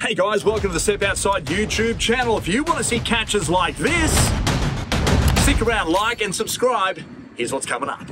Hey guys, welcome to the Step Outside YouTube channel. If you want to see catches like this, stick around, like and subscribe. Here's what's coming up.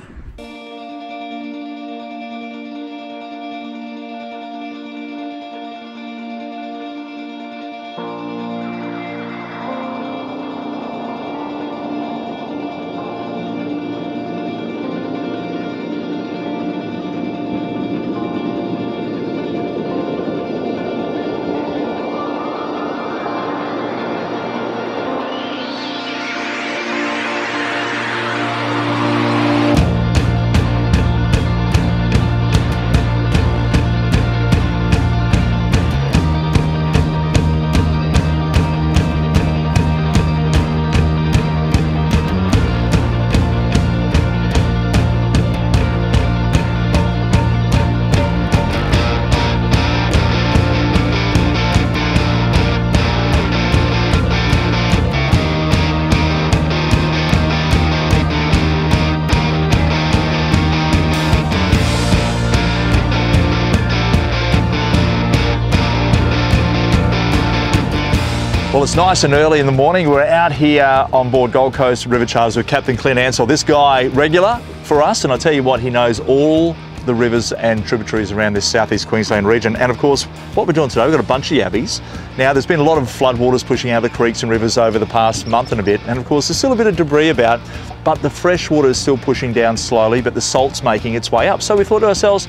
It's nice and early in the morning. We're out here on board Gold Coast River Charters with Captain Clint Ansell. This guy, regular for us, and I tell you what, he knows all the rivers and tributaries around this southeast Queensland region. And of course, what we're doing today, we've got a bunch of yabbies. Now, there's been a lot of floodwaters pushing out of the creeks and rivers over the past month and a bit. And of course, there's still a bit of debris about, but the fresh water is still pushing down slowly, but the salt's making its way up. So we thought to ourselves,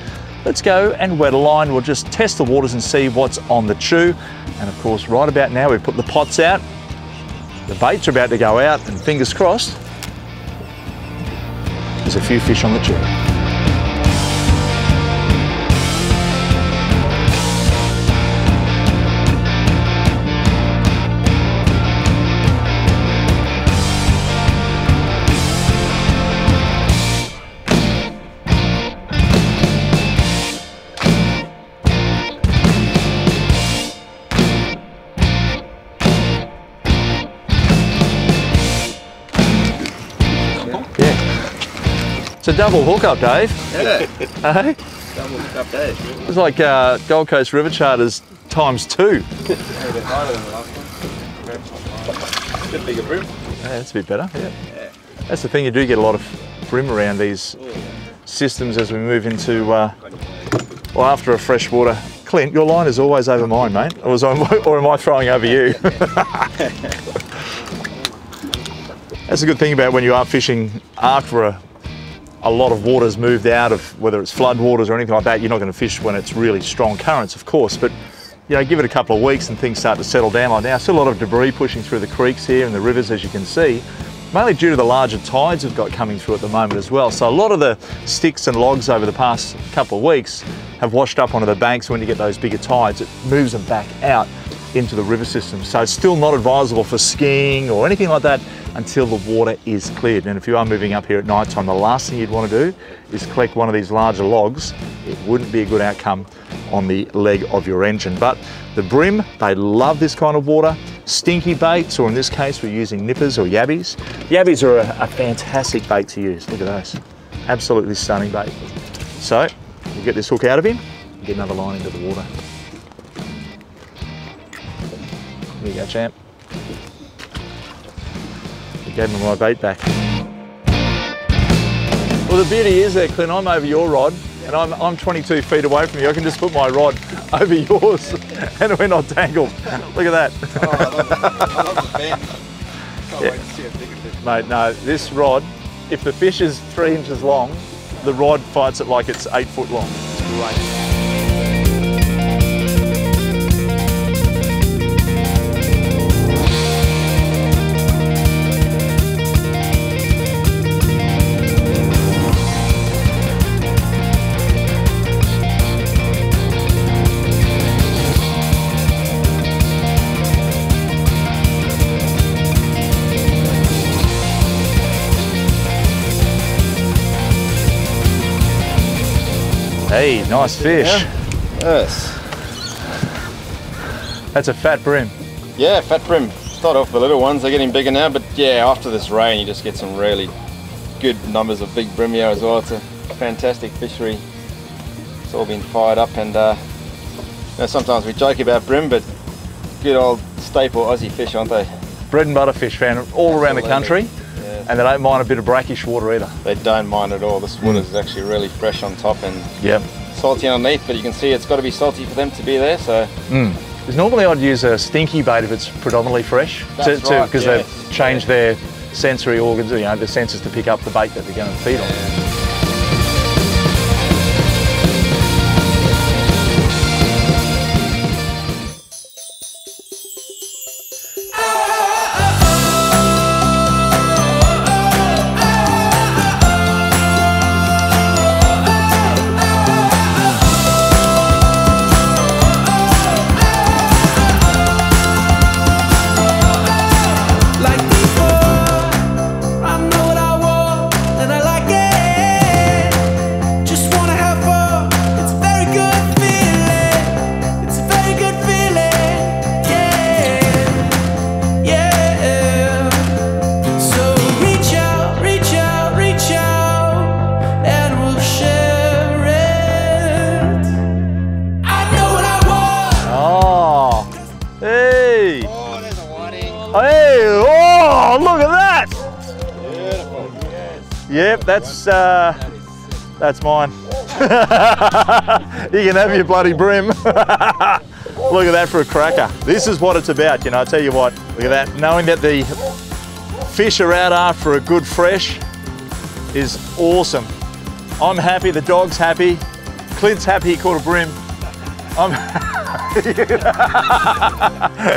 let's go and wet a line. We'll just test the waters and see what's on the chew. And of course, right about now, we've put the pots out. The baits are about to go out, and fingers crossed, there's a few fish on the chew. It's a double hookup, Dave. Yeah, Hey? double hookup day. It's like uh, Gold Coast River Charters times two. A bit lighter than the last one. Bit bigger bream. Yeah, that's a bit better. Yeah. Yeah. That's the thing, you do get a lot of bream around these systems as we move into, uh, well, after a freshwater. Clint, your line is always over mine, mate. Or, was I, or am I throwing over you? That's a good thing about when you are fishing after a, a lot of water's moved out of whether it's flood waters or anything like that. You're not going to fish when it's really strong currents, of course, but you know, give it a couple of weeks and things start to settle down like now. Still a lot of debris pushing through the creeks here and the rivers, as you can see, mainly due to the larger tides we've got coming through at the moment as well. So a lot of the sticks and logs over the past couple of weeks have washed up onto the banks. When you get those bigger tides, it moves them back out into the river system. So it's still not advisable for skiing or anything like that until the water is cleared. And if you are moving up here at night time, the last thing you'd want to do is collect one of these larger logs. It wouldn't be a good outcome on the leg of your engine. But the bream, they love this kind of water. Stinky baits, or in this case, we're using nippers or yabbies. Yabbies are a, a fantastic bait to use. Look at those. Absolutely stunning bait. So, we'll get this hook out of him and get another line into the water. Here you go, champ. I gave him my bait back. Well, the beauty is there, Clint, I'm over your rod and I'm, I'm 22 feet away from you. I can just put my rod over yours and we're not tangled. Look at that. Oh, I love it. I love the bend. Can't Yeah. wait to see a bigger fish. Mate, no, this rod, if the fish is three inches long, the rod fights it like it's eight foot long. It's great. Hey, nice fish. Yes. That's a fat bream. Yeah, fat bream. Start off the little ones. They're getting bigger now, but yeah, after this rain, you just get some really good numbers of big bream here as well. It's a fantastic fishery. It's all been fired up, and uh, Now, sometimes we joke about bream, but good old staple Aussie fish, aren't they? Bread and butter fish found all around the country. And they don't mind a bit of brackish water either. They don't mind at all. This water is actually really fresh on top and Yep. salty underneath, but you can see it's got to be salty for them to be there. So hmm. Because normally I'd use a stinky bait if it's predominantly fresh, right, because yeah. they've changed their sensory organs, you know, the senses to pick up the bait that they're going to feed on. Yep, that's uh, that's mine. you can have your bloody bream. look at that for a cracker. This is what it's about, you know. I tell you what, look at that. Knowing that the fish are out after a good fresh is awesome. I'm happy. The dog's happy. Clint's happy. He caught a bream. I'm.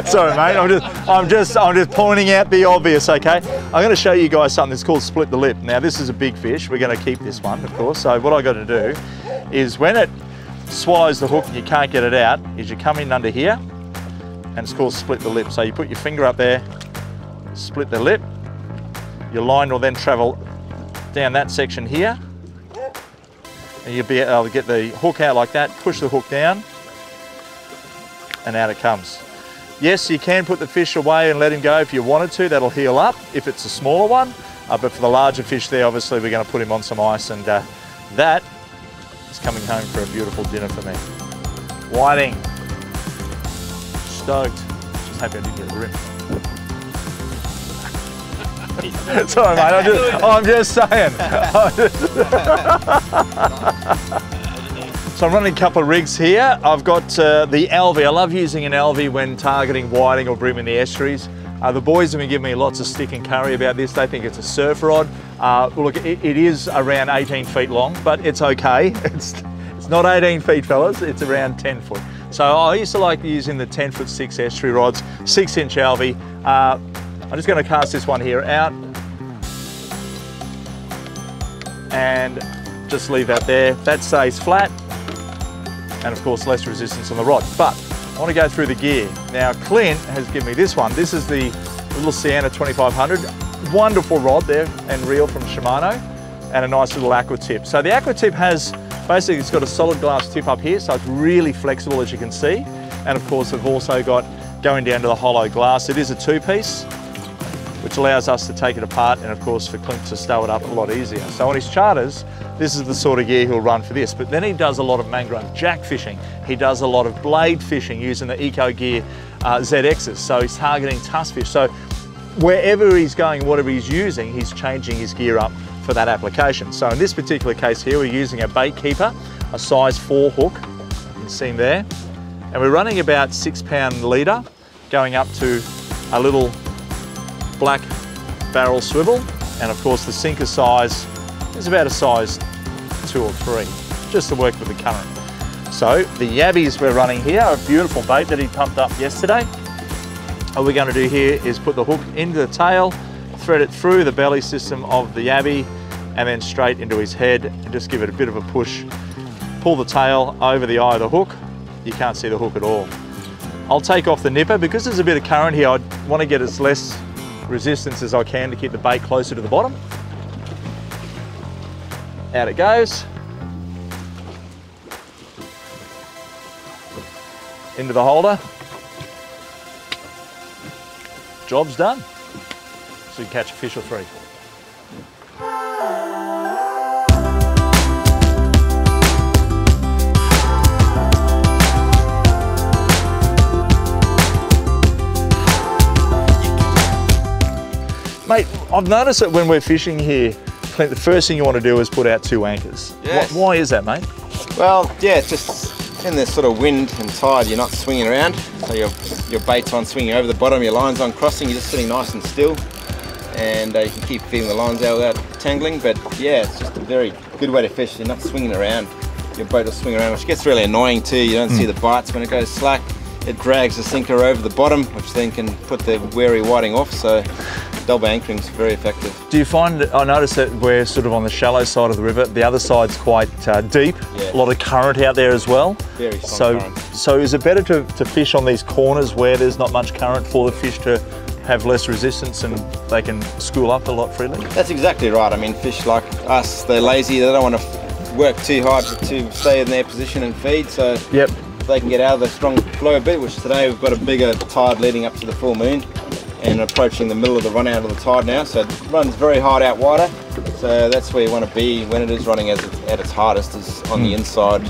Sorry, mate. I'm just, I'm just, I'm just pointing out the obvious. Okay. I'm going to show you guys something. It's called split the lip. Now, this is a big fish. We're going to keep this one, of course. So what I got to do is when it swallows the hook and you can't get it out, is you come in under here, and it's called split the lip. So you put your finger up there, split the lip. Your line will then travel down that section here, and you'll be able to get the hook out like that. Push the hook down and out it comes. Yes, you can put the fish away and let him go if you wanted to. That'll heal up if it's a smaller one. Uh, but for the larger fish there, obviously we're going to put him on some ice and uh, that is coming home for a beautiful dinner for me. Whiting. Stoked. Just happy I didn't get a rim. Sorry, mate. I'm just, I'm just saying. I'm just- so I'm running a couple of rigs here. I've got uh, the Alvey. I love using an Alvey when targeting whiting or bream in the estuaries. Uh, the boys have been giving me lots of stick and curry about this. They think it's a surf rod. Uh, look, it, it is around 18 feet long, but it's okay. It's, it's not 18 feet, fellas. It's around 10 foot. So I used to like using the 10 foot six estuary rods, six inch Alvey. Uh, I'm just going to cast this one here out and just leave that there. That stays flat and of course less resistance on the rod. But I want to go through the gear. Now Clint has given me this one. This is the little Sienna 2500. Wonderful rod there and reel from Shimano and a nice little aqua tip. So the aqua tip has, basically it's got a solid glass tip up here so it's really flexible as you can see. And of course we've also got going down to the hollow glass. It is a two piece which allows us to take it apart and of course for Clint to stow it up a lot easier. So on his charters, this is the sort of gear he'll run for this. But then he does a lot of mangrove jack fishing. He does a lot of blade fishing using the Ecogear uh, ZXs. So he's targeting tusk fish. So wherever he's going, whatever he's using, he's changing his gear up for that application. So in this particular case here, we're using a bait keeper, a size four hook, you can see him there. And we're running about six pound leader, going up to a little black barrel swivel. And of course the sinker size is about a size two or three, just to work with the current. So the yabbies we're running here are a beautiful bait that he pumped up yesterday. All we're going to do here is put the hook into the tail, thread it through the belly system of the yabby, and then straight into his head, and just give it a bit of a push. Pull the tail over the eye of the hook. You can't see the hook at all. I'll take off the nipper because there's a bit of current here. I want to get as less resistance as I can to keep the bait closer to the bottom. Out it goes. Into the holder. Job's done. So you can catch a fish or three. Mate, I've noticed that when we're fishing here, Clint, the first thing you want to do is put out two anchors. Yes. Why, why is that, mate? Well, yeah, it's just in this sort of wind and tide, you're not swinging around. So your, your bait's on swinging over the bottom, your line's on crossing, you're just sitting nice and still. And uh, you can keep feeling the lines out without tangling. But yeah, it's just a very good way to fish. You're not swinging around. Your boat will swing around, which gets really annoying too. You don't see the bites when it goes slack. It drags the sinker over the bottom, which then can put the wary whiting off. So double anchoring is very effective. Do you find, I notice that we're sort of on the shallow side of the river, the other side's quite uh, deep, Yeah. a lot of current out there as well. Very strong So, current. so is it better to, to fish on these corners where there's not much current for the fish to have less resistance and they can school up a lot freely? That's exactly right. I mean, fish like us, they're lazy. They don't want to work too hard to stay in their position and feed. So Yep. they can get out of the strong flow a bit, which today we've got a bigger tide leading up to the full moon and approaching the middle of the run out of the tide now. So it runs very hard out wider. So that's where you want to be when it is running as at its hardest is on the inside.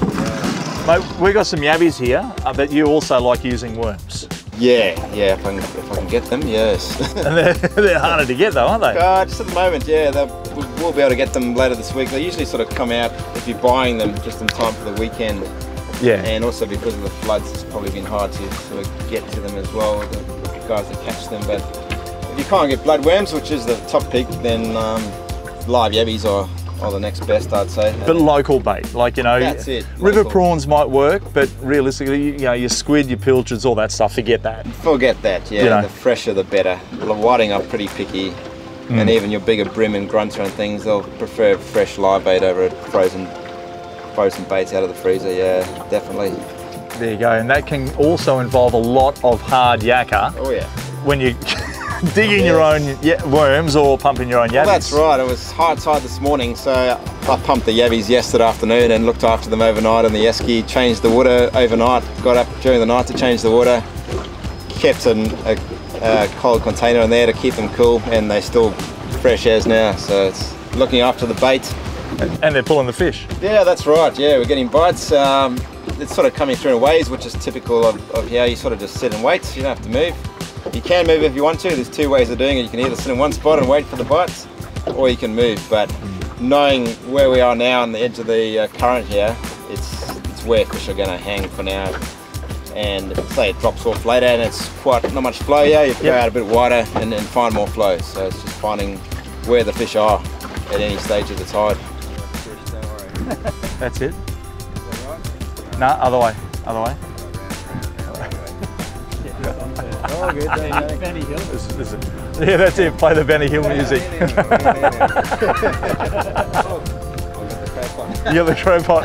Mate, we got some yabbies here, uh, but you also like using worms. Yeah, yeah, if I can, if I can get them, yes. And they're, they're harder to get though, aren't they? Uh, just at the moment, yeah, we'll we'll be able to get them later this week. They usually sort of come out if you're buying them just in time for the weekend. Yeah. And also because of the floods, it's probably been hard to sort of get to them as well, guys that catch them. But if you can't get bloodworms, which is the top peak, then um, live yabbies are, are the next best, I'd say. But local bait, like you know, That's it, river local. prawns might work, but realistically, you know, your squid, your pilchards, all that stuff, forget that. Forget that, yeah. You know. The fresher the better. The whiting are pretty picky. Mm. And even your bigger bream and grunter and things, they'll prefer fresh live bait over frozen frozen baits out of the freezer, yeah, definitely. There you go, and that can also involve a lot of hard yakka Oh yeah. when you digging your own worms or pumping your own yabbies. Well, that's right. It was high tide this morning, so I pumped the yabbies yesterday afternoon and looked after them overnight on the esky. Changed the water overnight. Got up during the night to change the water. Kept an, a, a cold container in there to keep them cool, and they're still fresh as now. So it's looking after the bait. And they're pulling the fish. Yeah, that's right. Yeah, we're getting bites. Um, it's sort of coming through in waves, which is typical of, of how you sort of just sit and wait. You don't have to move. You can move if you want to. There's two ways of doing it. You can either sit in one spot and wait for the bites, or you can move. But knowing where we are now on the edge of the uh, current here, it's it's where fish are going to hang for now. And say it drops off later and it's quite not much flow here, you have to go out a bit wider and, and find more flow. So it's just finding where the fish are at any stage of the tide. That's it. No, other way, other way. Oh, good. This is- this is- yeah, that's it. Play the Benny Hill music. you got the crow pot.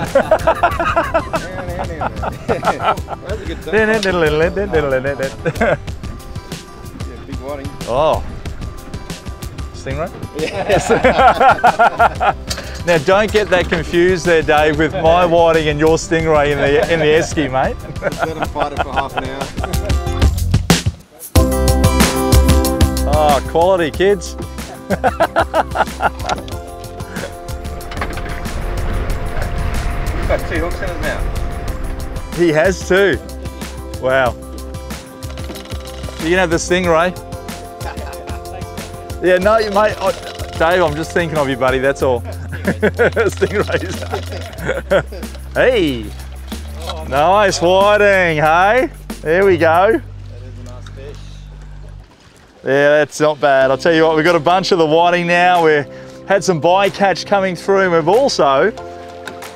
That's a good time. Big whiting. oh, stingray. now don't get that confused there, Dave, with my whiting and your stingray in the in the esky, mate. Let them fight it for half an hour. Oh, quality, kids. We've got two hooks in it now. He has two. Wow. You can have the stingray. Yeah, no, mate. Oh, Dave, I'm just thinking of you, buddy. That's all. Stingrays. hey, nice whiting. Hey, there we go. That is a nice fish. Yeah, that's not bad. I'll tell you what, we've got a bunch of the whiting now. We've had some bycatch coming through, and we've also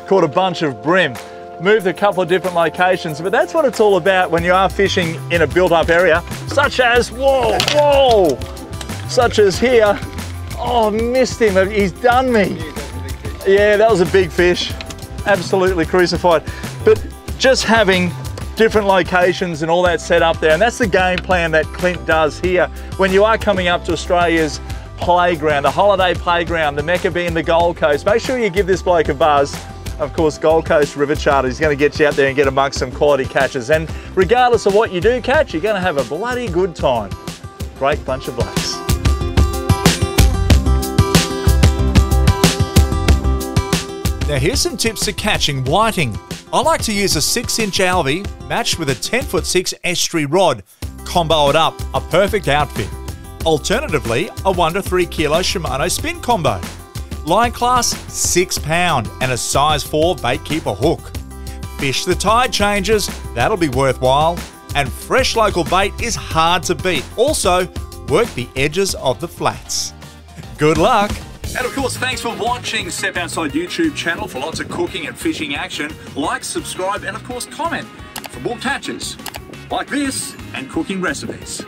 caught a bunch of bream. Moved a couple of different locations, but that's what it's all about when you are fishing in a built-up area, such as, whoa, whoa, such as here. Oh, missed him. He's done me. Yeah, that was a big fish. Absolutely crucified. But just having different locations and all that set up there, and that's the game plan that Clint does here. When you are coming up to Australia's playground, the holiday playground, the Mecca being the Gold Coast, make sure you give this bloke a buzz. Of course, Gold Coast River Charter is going to get you out there and get amongst some quality catches. And regardless of what you do catch, you're going to have a bloody good time. Great bunch of blokes. Now here's some tips for catching whiting. I like to use a 6 inch Alvey matched with a 10 foot 6 estuary rod. Combo it up, a perfect outfit. Alternatively, a 1 to 3 kilo Shimano spin combo. Line class 6 pound and a size 4 bait keeper hook. Fish the tide changes, that'll be worthwhile. And fresh local bait is hard to beat. Also, work the edges of the flats. Good luck! And of course, thanks for watching Step Outside YouTube channel for lots of cooking and fishing action. Like, subscribe, and of course, comment for more catches like this and cooking recipes.